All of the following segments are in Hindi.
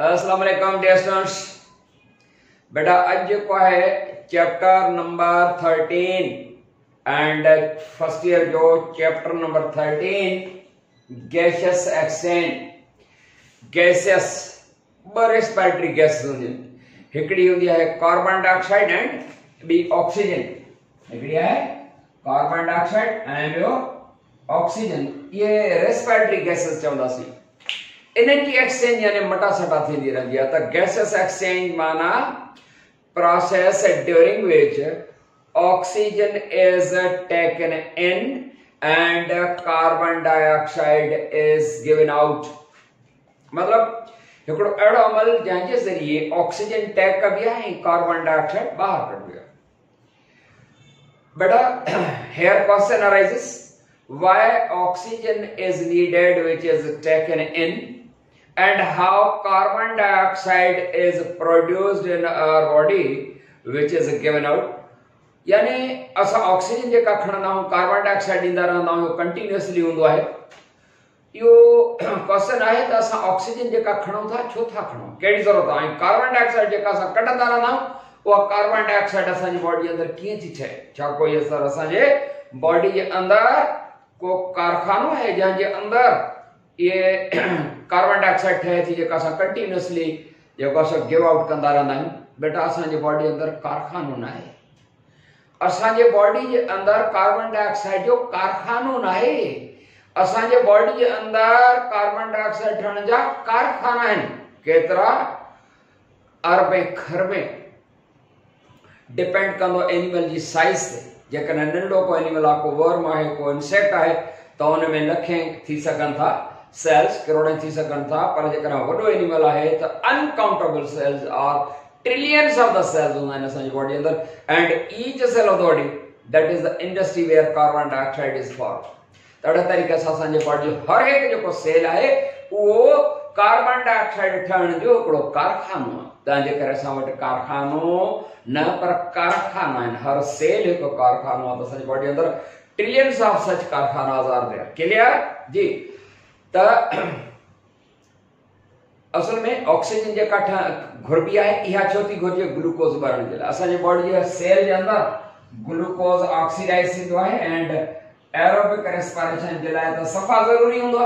अस्सलाम डियर स्टूडेंट्स बेटा, आज को है chapter number thirteen and first year जो chapter number thirteen gaseous exchange gaseous respiratory आहिनि हिकिड़ी हूंदी आहे कार्बन डाइऑक्साइड एंड ॿी ऑक्सीजन हिकिड़ी आहे कार्बन डाइऑक्साइड ॿियो ऑक्सीजन इहे रेस्पिरेटरी गैसेस चवंदासीं एनर्जी एक्सचेंज यानी मटा सटा थे दिया गया था। गैसेस एक्सचेंज माना process during which oxygen is taken in and carbon dioxide is given out मतलब एक अड़ो अमल जैसे ज़रिए ऑक्सीजन टैग का भी है कार्बन डाइऑक्साइड बाहर कर दिया। बेटा here question arises why oxygen is needed which is taken in and how carbon dioxide is produced in our body, which is given out. यानी असां ऑक्सीजन जेका खणंदा आहियूं कार्बन डाइऑक्साइड ॾींदा रहंदा आहियूं कंटिन्यूअसली हूंदो आहे। इहो क्वेश्चन आहे त असां ऑक्सीजन जेका खणूं था, छो था खणूं? कहिड़ी ज़रूरत आहे? कार्बन डाइऑक्साइड जेका असां कढंदा रहंदा आहियूं कार्बन डाइऑक्साइड असांजी बॉडी अंदरि कीअं थी छा कोई असर असांजे बॉडी जे अंदरि को कारखानो आहे जंहिंजे अंदरि ये कार्बन डाइऑक्साइड ठहे थी असां गिव आउट कंदा आहियूं बेटा असांजे बॉडी अंदरि कारखानो न आहे बॉडी जे अंदरि कार्बन डाइऑक्साइड जो कारखानो न आहे बॉडी जे अंदरि कार्बन डाइऑक्साइड ठहण जा कारखाना आहिनि केतिरा अरबे खरबे डिपेंड कंदो एनिमल जी साइज़ ते जेकॾहिं नंढड़ो को एनिमल आहे को वर्म आहे, को इंसेक्ट आहे, त हुन में लखे, थी सघनि था। सेल्स करोड़े थी सघनि था पर वॾो एनिमल आहे त uncountable cells are trillions of the cells असांजी बॉडी अंदरि। And each cell of body that is the industry where carbon dioxide is for तहिड़े तरीक़े सां असांजे बॉडी जो हर हिकु जेको सेल आहे उहो कार्बन डाइऑक्साइड जो हिकिड़ो कारखानो असां कारखानो, न पर कारखाना हर सेल हिकु कारखानो बॉडी अंदरि ट्रिलियंस ऑफ़ सच कारखानास आर देयर क्लियर जी। असल में ऑक्सीजन जेका घुरबी आहे इहा छो थी घुरिजे ग्लूकोज भरण जे लाइ बॉडी जे सेल जे अंदरि ग्लूकोज ऑक्सीडाइज थींदो आहे एंड एरोबिक रेस्पिरेशन जे लाइ त सफ़ा ज़रूरी हूंदो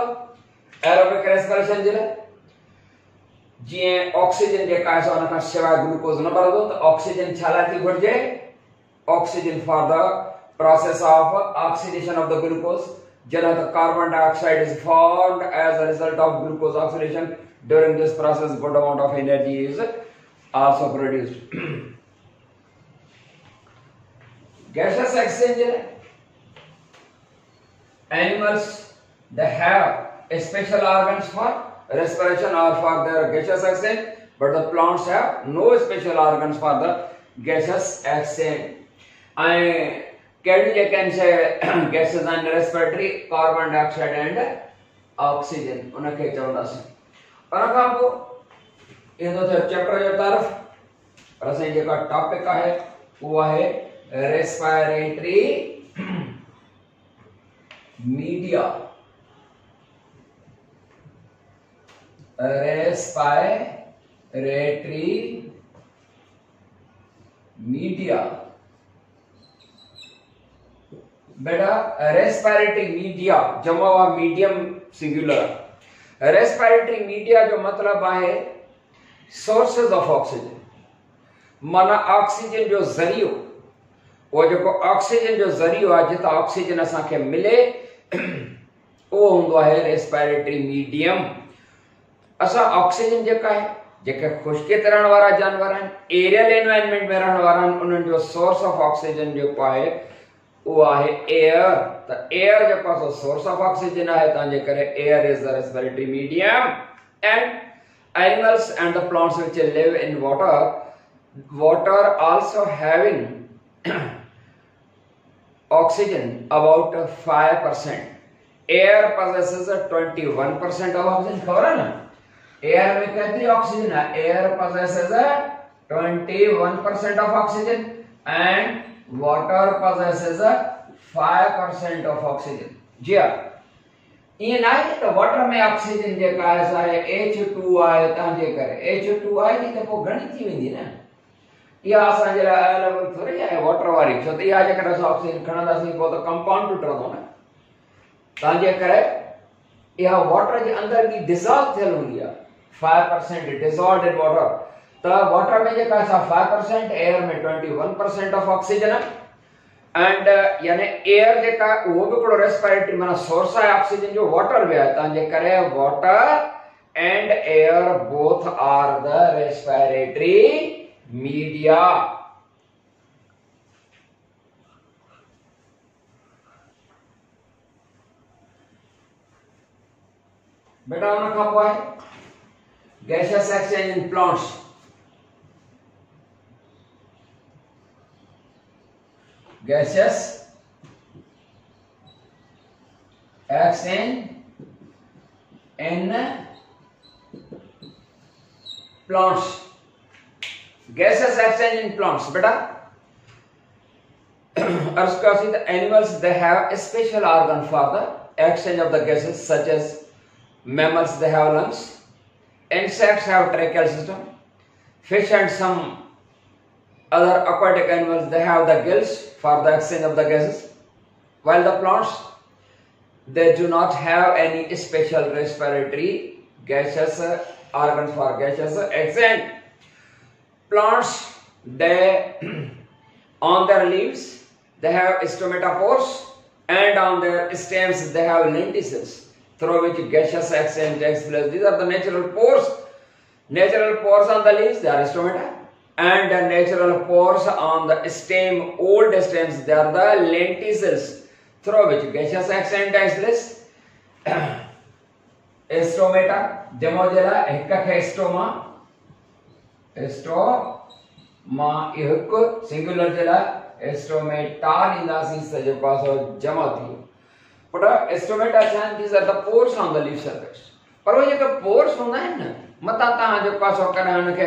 एरोबिक रेस्पिरेशन जे लाइ जीअं ऑक्सीजन जेका आहे सवाइ ग्लूकोज न भरंदो, त ऑक्सीजन छा थी घुरिजे? Oxygen for the process of oxidation of the glucose जहाँ carbon dioxide is formed as a result of glucose oxidation. During this process good amount of energy is also produced. Gaseous exchange animals they have special organs for respiration or for their gaseous exchange but the plants have no special organs for the gaseous exchange. And शइ गैसेस आहिनि respiratory carbon dioxide and oxygen उनखे चवंदासीं उन खां पोइ ईंदो थियो चैप्टर जो तरफ़ पर असांजी जेका टॉपिक आहे उहो आहे रेस्पिरेटरी मीडिया रेस्पिरेटरी मीडिया बेटा रेस्पिरेटरी मीडिया जमा हुआ मीडियम सिंगुलर रेस्पिरेटरी मीडिया जो मतलब आहे सोर्सेस ऑफ़ ऑक्सीजन माना ऑक्सीजन जो ज़रियो, वो जेको ऑक्सीजन जो ज़रियो आहे जितां ऑक्सीजन असांखे मिले उहो हूंदो आहे रेस्पिरेटरी मीडियम असां ऑक्सीजन जेका आहे जेके ख़ुश्की ते रहण वारा जानवर एरियल एनवायरमेंट में रहण वारा आहिनि जो सोर्स ऑफ़ ऑक्सीजन जेको आहे वो आहे एयर त एयर जेको आहे सोर्स ऑफ़ ऑक्सीजन आहे तंहिंजे करे air is the respiratory medium and animals and the plants which live in water water also having oxygen about 5% air possesses 21% of oxygen खबर है ना एयर में कितनी ऑक्सीजन है air possesses 21% of oxygen and water possesses 5% of oxygen. जी न आहे त वॉटर में ऑक्सीजन जेका आहे सा आहे एच टू आहे तव्हांजे करे. एच टू आहे थी त पोइ घणी थी वेंदी न? इहा असांजे लाइ अवेलेबल थोरी आहे वॉटर वारी. छो त इहा जेकर असां ऑक्सीजन खणंदासीं पोइ त कंपाउंड टुटंदो न. तव्हांजे करे, इहा वॉटर जे अंदरि बि डिज़ॉल्व थियल हूंदी आहे. Five percent dissolve in water त वॉटर में जेका असां फाइव परसेंट एयर में twenty one percent of oxygen आहे एंड यानी एयर जेका उहो बि हिकिड़ो रेस्पिरेटरी माना सोर्स आहे ऑक्सीजन जो वाटर बि आहे तव्हांजे करे water and air both are the respiratory media बेटा हुन खां पोइ आहे gaseous exchange in gaseous. Exchange in plants. Gaseous exchange in plants beta. The animals they have a special organ for the exchange of the gases such as mammals they have lungs. Insects have tracheal system fish and some other aquatic animals they have the gills for the exchange of the gases while the plants they do not have any special respiratory gaseous organs for gaseous exchange plants they on their leaves they have stomatopores and on their stems they have lenticels through which gaseous exchange takes place. These are the natural pores. Natural pores on the leaves they are stomata and the natural pores on the stem, old stems, they are the lenticels through which gaseous exchange takes place. Stomata, Demogela, हिक stoma, stoma हिक singular जला stomata ईंदासीं त जेको आहे सो जमा थी वियो पर स्टोमेटा छा आहिनि these are the pores on the leaf surface पर उहे जेके पोर्स हूंदा आहिनि न मथां तव्हां जेको आहे सो कॾहिं हुनखे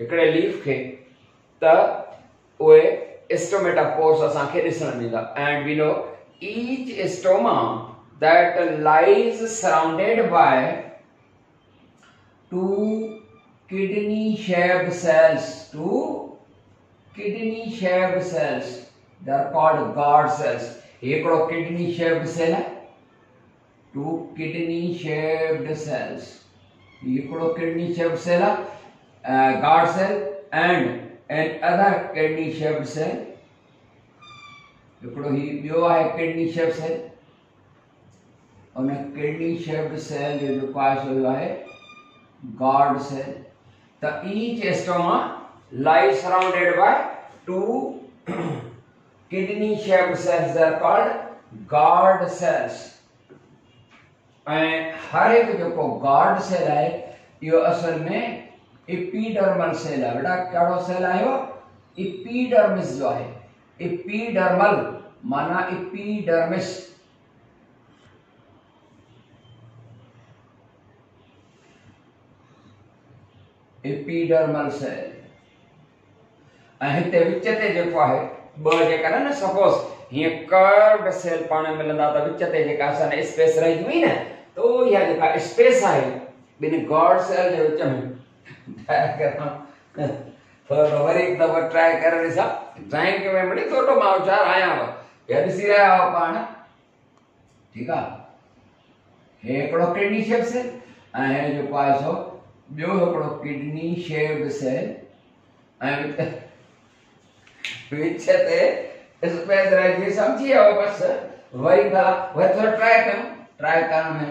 हिकिड़े लीफ खे त उहे स्टोमेटा पोर्स असांखे ॾिसण ईंदा and we know stoma that lies surrounded by two kidney shaped cells two kidney shaped cells they are called guard cells हिकिड़ो shaped cell है two kidney shaped cells हिकिड़ो kidney shaped cell है uh, guard cell and another kidney shaped cell हिकिड़ो ही ॿियो आहे किडनी शेप सेल उन किडनी शेप्ड सेल जो जेको आहे सो आहे गार्ड सेल त each stoma lie surrounded by two kidney shaped cells are called guard cells ऐं हर हिकु जेको गार्ड सेल आहे इहो असल में इपीडर्मल सेल है बेटा कहिड़ो सेल आयो इपीडर्मिस जो है इपीडर्मल माना इपीडर्मिस इपीडर्मल सेल हिते विच ते जेको आहे ॿ जेका न सपोज़ हीअं कर्व्ड सेल पाण मिलंदा त विच ते जेका असां स्पेस रही हुई न, त इहा जेका स्पेस आहे ॿिनि गॉड सेल जे विच में थोरो वरी हिकु दफ़ो ट्राए करे ॾिसां ड्राइंग में मिली थोरो माँ होशियार आहियाँ या ॾिसी रहिया आहियो पाण ठीकु आहे हे हिकिड़ो किडनी शेप सेल ऐं जेको आहे सो ॿियो हिकिड़ो किडनी शेप सेल ऐं विच ते स्पेस रहिजी सम्झी वियो बसि। वरी भला वरी थोरो ट्राए कयूं ट्राए करण में।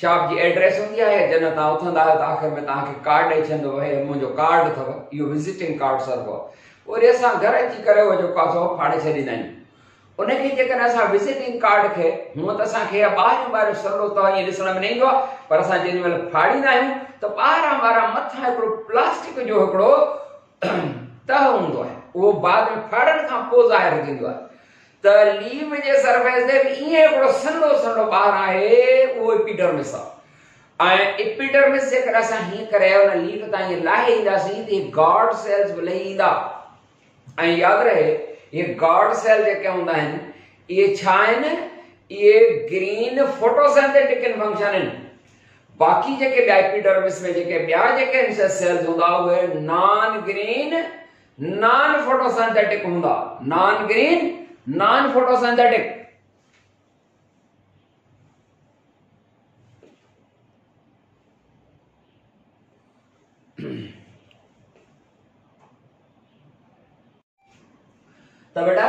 शॉप जी एड्रेस हूंदी आहे जॾहिं तव्हां उथंदा आख़िर में तव्हांखे कार्ड छॾींदो मुंहिंजो कार्ड अथव, इहो विज़िटिंग कार्ड आहे वरी असां घर अची करे आहे फाड़े छॾींदा आहियूं। विज़िटिंग कार्ड खे, हूअं त असांखे ॿाहिरियों ॿाहिरियों सवलो त में न ईंदो आहे, पर असां जेॾी महिल फाड़ींदा आहियूं, त ॿाहिरां ॿाहिरां मथां प्लास्टिक जो तह आहे, उहो बाद में फाड़ण खां ज़ाहिर थींदो आहे। त लीव जे सरफेस ते बि ईअं हिकिड़ो सन्हो सन्हो ॿार आहे उहो एपिडर्मिस आहे ऐं एपिडर्मिस जेकर असां हीअं करे हुन लीव तां ईअं लाहे ईंदासीं त इहे गॉड सेल्स बि लही ईंदा ऐं यादि रहे इहे गॉड सेल जेके हूंदा आहिनि इहे छा आहिनि इहे ग्रीन फोटोसिंथेटिक इन फ़ंक्शन आहिनि बाक़ी जेके ॿिया एपिडर्मिस में जेके ॿिया जेके सेल्स हूंदा उहे नॉन ग्रीन नॉन फोटोसिंथेटिक हूंदा। नॉन ग्रीन non photosynthetic तो बेटा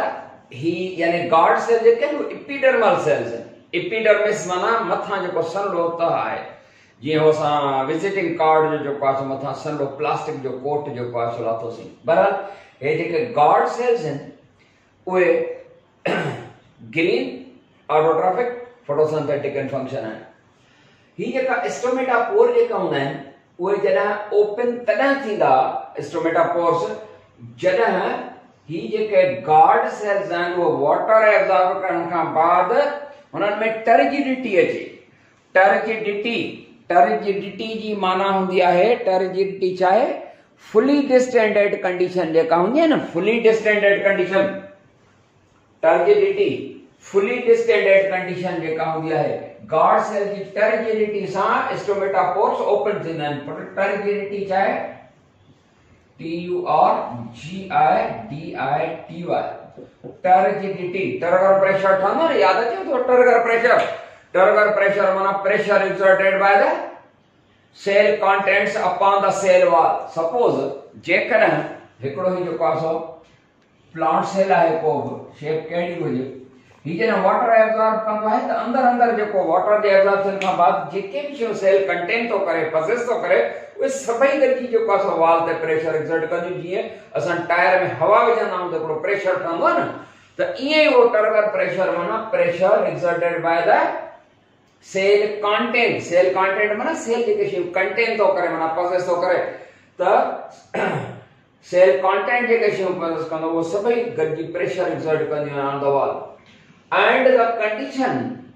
ही यानी गार्ड सेल जेके एपिडर्मल सेल्स आहिनि एपिडर्मिस माना मथां जेको सनलो तह आहे जीअं हो असां विज़िटिंग कार्ड जो जेको आहे मथां सनलो प्लास्टिक जो कोट जेको आहे सो। लाथोसीं बहरहाल हे जेके गार्ड सेल्स आहिनि उहे green autotrophic photosynthetic in function है। ही जेका स्टोमेटापोर जेका हूंदा आहिनि उहे जॾहिं ओपन तॾहिं थींदा स्टोमेटापोर्स जॾहिं ही जेके गार्ड सेल्स आहिनि उहे वाटर एब्जॉर्ब करण खां बाद हुननि में टर्जिडिटी अचे टर्जिडिटी टर्जिडिटी जी माना हूंदी आहे टर्जिडिटी आहे फुली डिस्टेंडेड कंडीशन जेका हूंदी आहे न fully distended condition turgidity fully distended condition जेका हूंदी आहे गार्ड सेल जी टर्जिडिटी सां स्टोमेटापोर्स ओपन थींदा आहिनि पर टर्जिडिटी छा आहे T U R G I D I T Y turgidity turgor pressure ठहंदो न, यादि अचेव थो टर्गर प्रेशर टर्गर प्रेशर माना pressure exerted by the cell contents upon the cell wall suppose जेकॾहिं हिकिड़ो ई जेको आहे सो प्लांट सेल आहे को शेप कहिड़ी हुजे ही जॾहिं वाटर एब्ज़ॉर्ब कंदो त अंदरि अंदरि जेको वाटर जे एब्ज़ॉर्प्शन खां बाद जेके बि शयूं सेल कंटेन थो करे पसेस थो करे उहे सभई गॾिजी जेको आहे सो वाल ते प्रेशर एक्सर्ट कंदियूं जीअं असां टायर में हवा विझंदा आहियूं त हिकिड़ो प्रेशर ठहंदो आहे न, त ईअं ई उहो टर्गर प्रेशर माना pressure exerted by the cell content cell content माना सेल जेके शयूं कंटेन थो करे माना पसेस थो करे, त सेल कंटेंट जेके शयूं पसेस कंदो उहो सभई गॾिजी प्रेशर कंदियूं आहिनि on the wall and the condition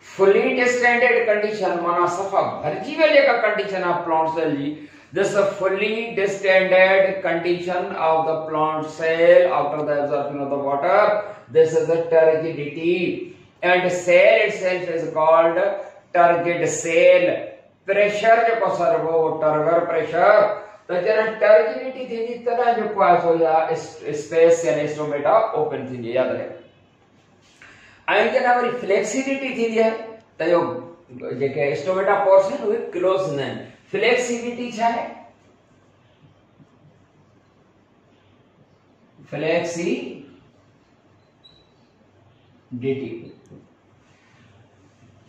fully distended condition माना सफ़ा भरजी वियल जेका condition आहे plant cell जी this is a fully distended condition of the plant cell after the absorption of the water this is a turgidity and cell itself is called turgid cell pressure जेको सर्वो turgor pressure त जॾहिं टर्जिडिटी थींदी तॾहिं जेको स्पेस रहे? फ्लेक्सिबिलिटी थींदी आहे त क्लोज़ फ्लेक्सिबिलिटी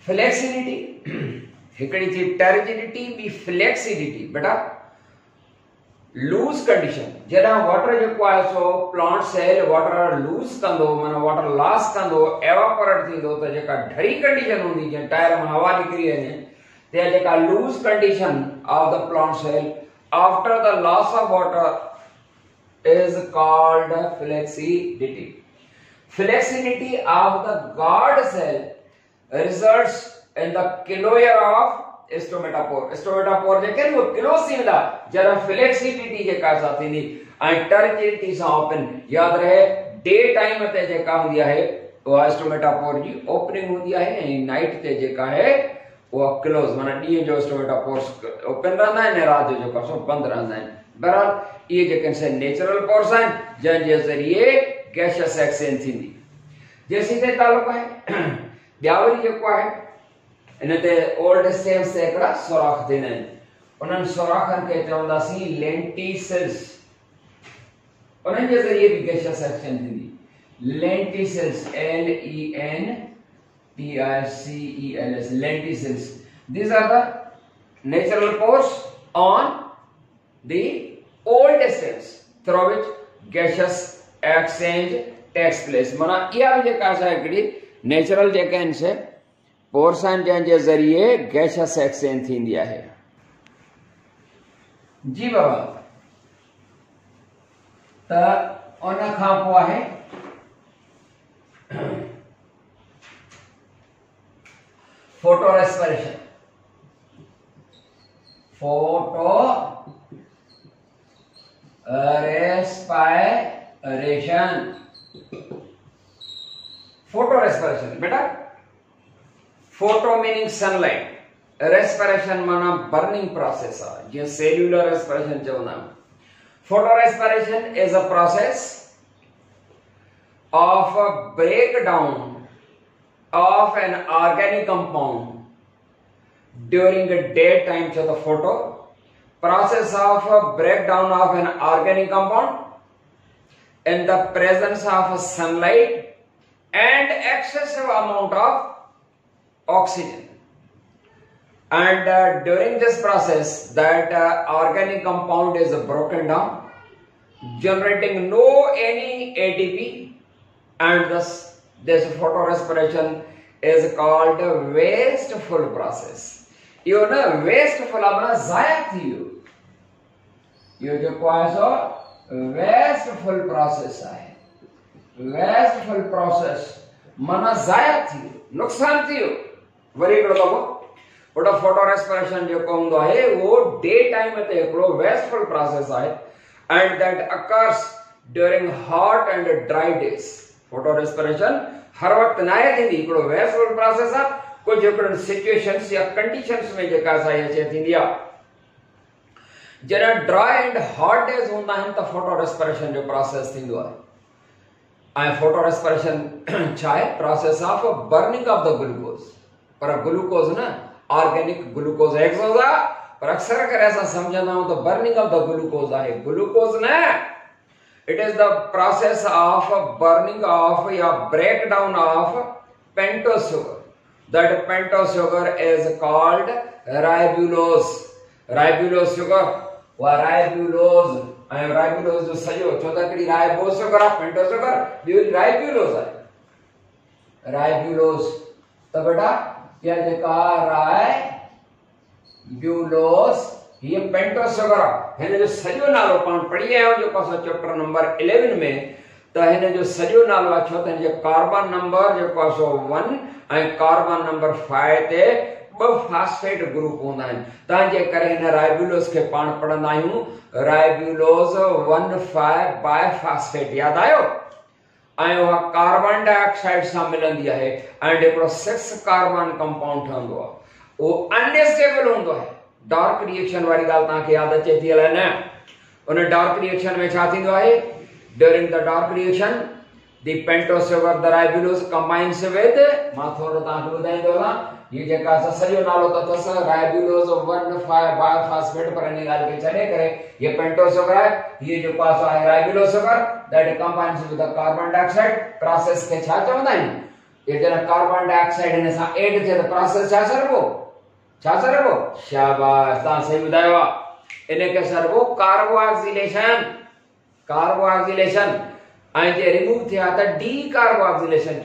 फ्लेक्सिबिलिटी थी टर्जिडिटी ॿी फ्लेक्सिडिटी बेटा लूज़ कंडीशन जॾहिं water so plant cell water loose water loss कंदो एवापोरेट त ढरी कंडीशन हूंदी जीअं टायर माँ हवा त जेका loose condition of the plant cell after the loss of water is called flaccidity Flexibility of the guard cell results in the kiloyer of stomata pore stomata pore जेके वो क्लोसिंग दा जरा फ्लेक्सिबिलिटी जे का साथ थींदी ऐं टर्जिडिटी सां ओपन याद रहे डे टाइम ते जेका हूंदी आहे उहा स्टोमेटापोर जी ओपनिंग हूंदी आहे ऐं नाइट ते जेका आहे उहा क्लोज माना ॾींहं जो स्टोमेटापोर्स ओपन रहंदा आहिनि ऐं राति जो जेका सो बंदि रहंदा आहिनि बहरहाल इहे जेके से नेचुरल पोर्स आहिनि जंहिंजे ज़रिए गैशियस एक्सचेंज थींदी जे सीधे तालुक आहे ॿिया वरी जेको ओल्ड स्टेम्स ते हिकिड़ा सोराख थींदा आहिनि उन्हनि सोराखनि खे चवंदासीं लेंटिसल्स उन्हनि जे ज़रिए बि गैशियस एक्सचेंज थींदी lenticels L E N T I C E L S lenticels these are the natural pores on the old stems through which gaseous exchange takes place. माना इहा बि जेका असां हिकिड़ी नेचुरल जेके आहिनि पोर्स आहिनि जंहिंजे ज़रिए गैशियस एक्सचेंज थींदी आहे जी बाबा। त उन खां पोइ आहे photo respiration photo respiration photo respiration बेटा। फ़ोटो मीनिंग सनलाइट रेस्पिरेशन माना बर्निंग प्रोसेस ये सेल्यूलर रेस्पिरेशन जो नाम photo respiration is a process of a breakdown of an organic compound during day time of the photo process of breakdown of an organic compound in the presence of sunlight and excessive amount of oxygen and uh, during this process that uh, organic compound is broken down generating no any ATP and thus this photorespiration is called a wasteful process इहो न wasteful आहे माना ज़ाया थी वियो इहो जेको आहे सो wasteful process आहे wasteful process माना ज़ाया थी वियो नुक़सान थी वियो वरी वॾो फ़ोटो ते हिकिड़ो वेस्टफुल प्रोसेस आहे and that occurs during hot and dry days photo respiration हर वक़्तु न आहे थींदी हिकिड़ो प्रोसेस आहे कुझु या कंडीशन्स में अचे ड्राई एंड हॉट डेज़ हूंदा त photorespiration process photorespiration process of burning of the glucose पर ग्लूकोज न, ऑर्गेनिक ग्लूकोज एक्सोज आहे पर अक्सर करे असां सम्झंदा आहियूं त बर्निंग ऑफ़ द ग्लूकोज आहे ग्लूकोज न it is the process of burning of या break down of pentose sugar that pentose sugar is called ribulose ribulose sugar वा राइबुलोज ऐं राइबुलोज जो सॼो छो त हिकिड़ी राइबोस शुगर आहे पेंटोस शुगर ॿी वरी राइब्यूलोज आहे राइब्यूलोज त बेटा इहा जेका राइब्यूलोज हीअ पेंटोस शुगर हिन जो सॼो नालो पाण पढ़ी आया आहियूं जेको असां चैप्टर नंबर 11 में त हिन जो सॼो नालो आहे छो त हिन जो कार्बन नंबर जेको आहे सो 1 ऐं कार्बन नंबर 5 ते ॿ फास्फेट ग्रुप हूंदा आहिनि तंहिंजे करे हिन राइब्यूलोस खे पाण पढ़ंदा आहियूं राइब्यूलोस 1,5 बायफास्फेट यादि आयो? ऐं कार्बन डाइऑक्साइड सां मिलंदी आहे ऐं हिकिड़ो सिक्स कार्बन कंपाउंड ठहंदो आहे उहो अनस्टेबल हूंदो आहे डार्क रिएक्शन वारी ॻाल्हि तव्हांखे यादि अचे थी अलाए न उन डार्क रिएक्शन में छा थींदो आहे। During the dark reaction pentose sugar the ribulose combines with माँ थोरो तव्हांखे ॿुधाईंदो हलां हीअ जेका असां सॼो नालो त अथसि राइब्यूलोज वन फाइव बायोफास्फेट पर हिन ॻाल्हि खे छॾे करे हीअ पेंटोस शुगर आहे हीअ जेको आहे आहे that combines with carbon dioxide process खे छा चवंदा आहिनि ये जॾहिं कार्बन डाइऑक्साइड हिन सां एड थिए त प्रोसेस छा सरबो छा सरबो शाबाश तव्हां सही आहे इन खे सरबो कार्बोऑक्सीलेशन कार्बोऑक्सीलेशन ऐं जे रिमूव थिया त डी कार्बोऑक्सीलेशन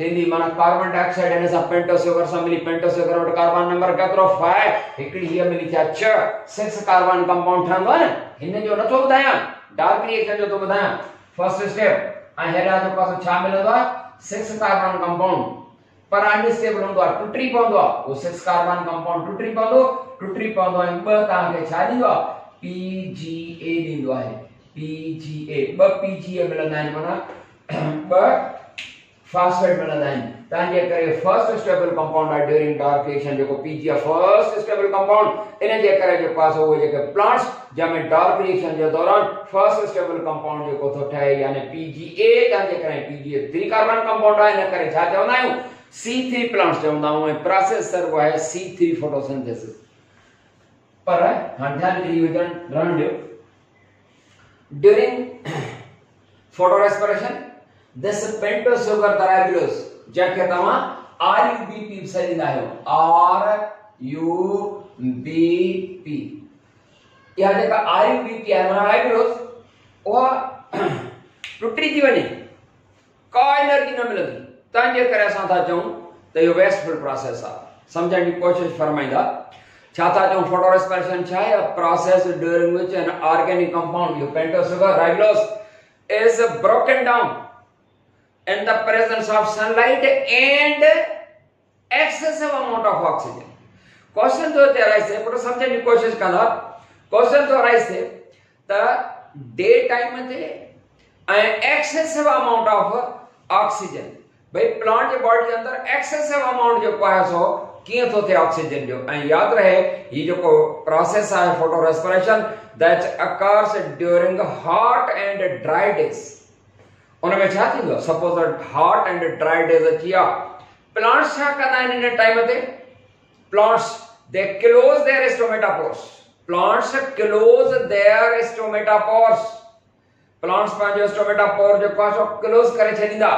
कार्बन डाइऑक्साइड हिन सां पेंटोस शुगर सां मिली पेंटोस शुगर वटि कार्बन नंबर केतिरो 5 हिकिड़ी हीअ मिली थिया 6 6 कार्बन कंपाउंड ठहंदो आहे हिन जो नथो ॿुधायां डार्क रिएक्शन जो थो ॿुधायां फ़र्स्ट स्टेप ऐं हेॾा जो पासो छा मिलंदो आहे सिक्स कार्बन कंपाउंड पर अनस्टेबल हूंदो आहे टुटी पवंदो आहे उहो सिक्स कार्बन कंपाउंड टुटी पवंदो टुटी पवंदो ऐं ॿ तव्हांखे छा ॾींदो आहे PGA ॾींदो आहे PGA ॿ PGA मिलंदा आहिनि माना ॿ फास्फेट मिलंदा आहिनि तव्हांजे करे? फ़र्स्ट स्टेबल कंपाउंड आहे ड्यूरिंग डार्केशन जेको PGA first stable compound in जे करे जेको आहे उहे जेके प्लांट्स जंहिंमें डार्क रिएक्शन जे दौरान फ़र्स्ट स्टेबल कंपाउंड जेको थो ठहे यानी PGA तव्हांजे करे? PGA थ्री कार्बन कंपाउंड आहे इन करे? छा चवंदा आहियूं C3 प्लांट्स चवंदा ऐं प्रोसेस सर्व आहे C3 फोटोसिंथेसिस पर हाणे ध्यानु ॾेई विझण रहण ॾियो during photo this pentose sugar the ribulose जंहिंखे तव्हां आर यू बी पी सॾींदा आहियो आर यू बी पी जेका आर यू बी पी आहे माना राइबुलोस उहा टुटी थी वञे का एनर्जी न मिलंदी तंहिंजे करे असां था चऊं त इहो वेस्टफुल प्रोसेस आहे सम्झण जी कोशिशि फरमाईंदा छा था चऊं फ़ोटो रेस्पिरेशन छा आहे process during which an organic compound yo pentose sugar ribulose is broken down. In the presence of sunlight and excessive amount of oxygen. Question तो हिते अराइज़ थिए पुटु सम्झण जी कोशिशि कंदा क्वेश्चन तो अराइज़ थिए त डे टाइम ते ऐं एक्सेसिव अमाउंट ऑफ़ ऑक्सीजन भई प्लांट जे बॉडी जे अंदर एक्सेसिव अमाउंट जेको आहे सो कीअं थो थिए ऑक्सीजन जो। ऐं यादि रहे ही जेको प्रोसेस आहे photo respiration that occurs during hot and dry days उन में छा थींदो suppose that hot and dry days अची विया प्लांट्स छा कंदा आहिनि हिन टाइम ते plants they close their stomata pores plants close their stomata pores plants पंहिंजो स्टोमेटापोर जेको आहे सो क्लोज करे छॾींदा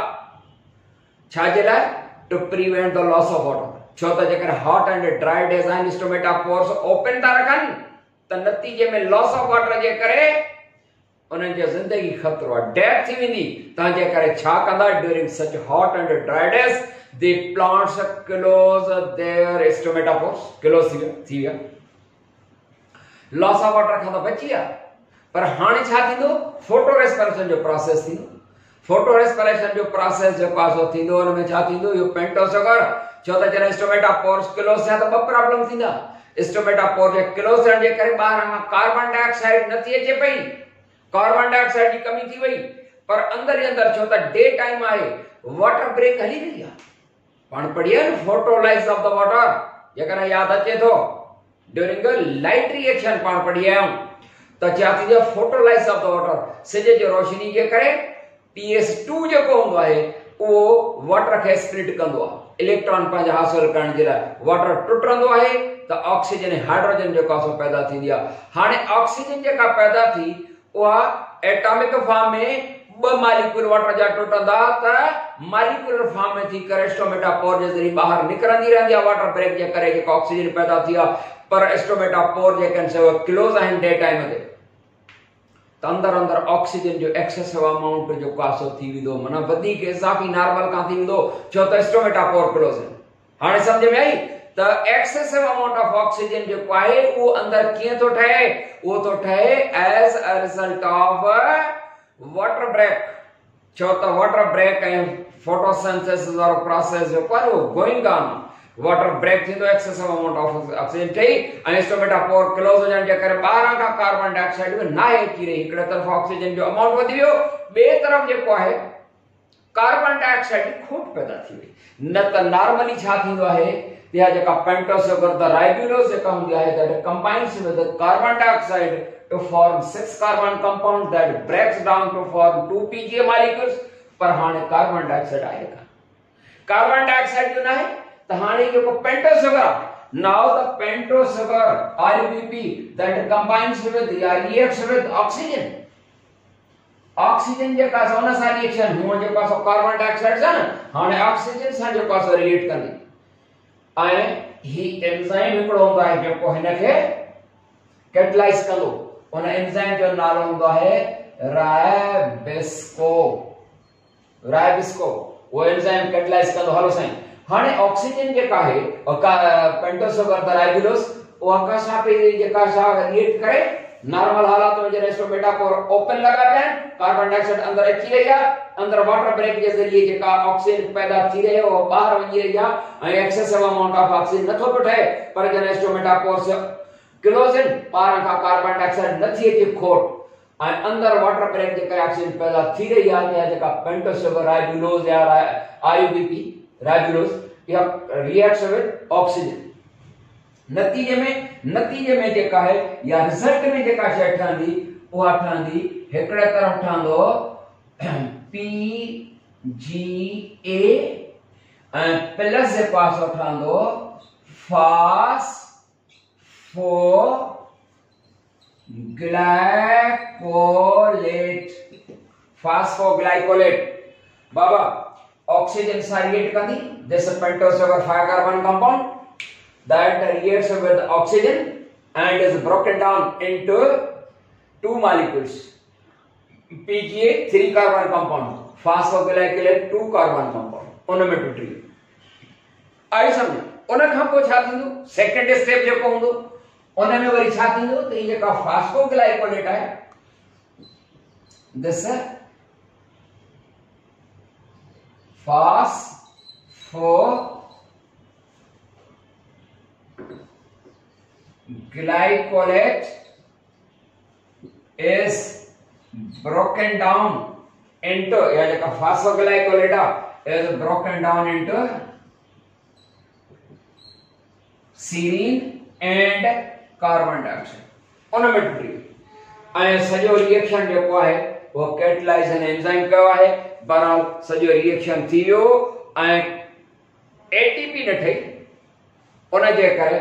छा जे लाइ to prevent the loss of water छो त जेकर हॉट एंड ड्राई डेज़ आहिनि स्टोमेटापोर्स ओपन था रखनि, त नतीजे में लॉस ऑफ़ वाटर जे करे उन्हनि जो ज़िंदगी ख़तरो आहे डेथ थी वेंदी तंहिंजे करे छा कंदा during such hot and dry the plants close their close थी विया थी विया लॉस ऑफ़ वाटर खां त बची विया पर हाणे छा थींदो? फ़ोटो रेस्पिरेशन जो प्रोसेस थींदो। फ़ोटो रेस्पिरेशन जो प्रोसेस जेको आहे सो थींदो हुन में छा थींदो? इहो छो त जॾहिं क्लोज थिया, त ॿ प्रॉब्लम थींदा। जे क्लोज थियण जे करे ॿाहिरां कार्बन डाइऑक्साइड नथी अचे पई। कार्बन डाइऑक्साइड जी कमी थी वई पर अंदर ई अंदर त डे टाइम आहे वाटर ब्रेक हली आहे पाण पढ़ी न फोटोलाइज ऑफ़ द वाटर जेकॾहिं यादि अचे थो ड्यूरिंग लाइट रिएक्शन पढ़ी आहियूं त थींदो आहे फोटोलाइज ऑफ़ द वाटर सिज जी रोशनी जे करे PS2 जेको हूंदो आहे उहो वाटर खे स्प्लिट कंदो आहे इलेक्ट्रॉन पंहिंजा हासिल जे लाइ वाटर टुटंदो आहे त ऑक्सीजन हाइड्रोजन आहे पैदा आहे हाणे ऑक्सीजन जेका पैदा थी उहा एटॉमिक फॉर्म में ॿ मालिक्यूल वाटर जा टुटंदा त मालिक्यूलर फॉर्म में थी करे स्टोमेटापोर जे ज़रिए ॿाहिरि निकिरंदी रहंदी आहे वाटर ब्रेक जे करे जेको ऑक्सीजन पैदा थी आहे, पर स्टोमेटापोर जेके आहिनि से क्लोज़ आहिनि डे टाइम ते। त अंदरि अंदरि ऑक्सीजन जो एक्सेसिव अमाउंट जेको आहे सो थी वेंदो, माना वधीक इज़ाफ़ी नॉर्मल खां थी वेंदो, छो त स्टोमेटापोर क्लोज़ आहिनि हाणे सम्झ में आई? त एक्सेसिव अमाउंट ऑफ़ ऑक्सीजन जेको आहे उहो अंदरि कीअं थो ठहे उहो थो ठहे as a result of water break छो त वाटर ब्रेक ऐं फोटोसिंथेसिस वारो प्रोसेस जेको आहे उहो गोइंग ऑन वाटर ब्रेक थींदो एक्सेसिव अमाउंट ऑफ़ ऑक्सीजन ठही ऐं स्टोमेटापोर क्लोज हुजण जे करे ॿाहिरां खां कार्बन डाइऑक्साइड में नाहे अची रही। हिकिड़े तरफ़ ऑक्सीजन जो अमाउंट वधी वियो ॿिए तरफ़ जेको आहे कार्बन डाइऑक्साइड जी खोट पैदा थी न त नॉर्मली छा थींदो आहे इहा जेका पेंटोस शुगर द राइबुलोस जेका हूंदी आहे that combines with carbon dioxide to form six carbon compound that breaks down to form two PGA molecules पर हाणे कार्बन डाइऑक्साइड का कार्बन डाइऑक्साइड जो न आहे त हाणे जेको पेंटोस आहे now the pentose sugar RBP that combines with या reacts with oxygen ऑक्सीजन जेका आहे हुन सां रिएक्शन हूअं जेको आहे कार्बन डाइऑक्साइड सां न हाणे ऑक्सीजन सां जेको आहे रिलेट कंदी ऐं ही एंजाइम हिकिड़ो हूंदो है जेको हिनखे कैटलाइज कंदो उन एंजाइम जो नालो हूंदो आहे राइबिस्को राइबिस्को वो एंजाइम कैटलाइज कंदो हलो साईं। हाणे ऑक्सीजन जेका आहे पेंटोस शुगर द राइबुलोस उहा का सां पई जेका छा रिएक्ट करे नॉर्मल हालात में जॾहिं स्टोमेटापोर ओपन लॻा पिया कार्बन डाइऑक्साइड अंदर अची रही आहे अंदर वाटर ब्रेक जे ज़रिए जेका ऑक्सीजन पैदा थी रही उहो ॿाहिरि वञी रही आहे ऐं एक्सेसिव अमाउंट ऑफ़ ऑक्सीजन नथो पियो ठहे पर जॾहिं स्टोमेटापोर क्लोज आहिनि ॿाहिरां खां कार्बन डाइऑक्साइड नथी अचे खोट ऐं अंदर वाटर ब्रेक जे करे ऑक्सीजन पैदा थी रही आहे या जेका पेंटोसुगर राइबुलोज या आईयूबीपी राइबुलोज इहा रिएक्ट्स विद ऑक्सीजन नतीजे में नतीजे में जेका है, या रिज़ल्ट में जेका शइ ठहंदी, उहा ठहंदी, हिकिड़े तरफ़ ठहंदो पी जी ए ऐं प्लस जे पासो ठहंदो, फास फो ग्लाइकोलेट। फास्फोग्लाइकोलेट बाबा, ऑक्सीजन सां रिएक्ट कंदी this pentose sugar five carbon compound that reacts with oxygen and is broken down into two molecules. PGA three carbon compound, phosphoglycolate two carbon compound. उनमें टूटी आई समझ उन खां पोइ छा थींदो सेकंड स्टेप जेको हूंदो उन में वरी छा थींदो त ही जेका फास्फोग्लाइकोलेट आहे this phospho glycolate is broken down into या जो phosphoglycolate is broken down into serine and carbon dioxide उनमें टुटी ऐं सॼो रिएक्शन जेको आहे उहो कैटलाइज़ एंजाइम कयो आहे बहरहाल सॼो रिएक्शन थी वियो ऐं एटीपी न ठही उन जे करे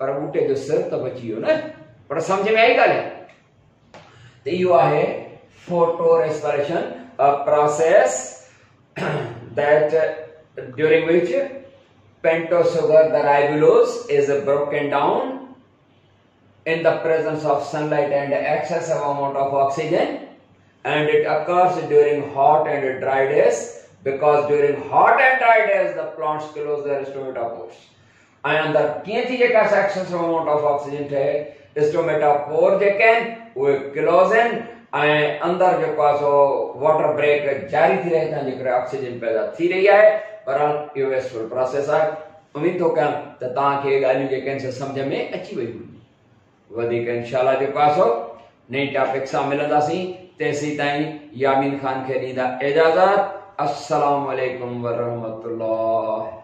पर बूटे जो सिर त बची वियो न पर सम्झ में आई ॻाल्हि त इहो आहे photo respiration a process that during which pentasugar the ribulose is broken down in the presence of sunlight and excessive amount of oxygen and it occurs during hot and dry days because during hot and dry days the plants close their stomatopores ऐं कीअं थी जेका एक्सेसिव अमाउंट ऑफ़ ऑक्सीजन ठहे स्टोमेटापोर जेके आहिनि उहे क्लोज़ आहिनि ऐं अंदरि जेको आहे सो वाटर ब्रेक जारी थी रहे तंहिंजे करे ऑक्सीजन पैदा थी रही आहे बहरहाल इहो वेस्टफुल प्रोसेस आहे उमेद थो कयां त तव्हांखे ॻाल्हियूं जेके आहिनि सम्झ में अची वयूं वधीक इनशाला जेको आहे सो नई टॉपिक सां मिलंदासीं तेसीं ताईं यामीन ख़ान खे ॾींदा इजाज़त अस्सलाम वालेकुम वरहमतुल्लाह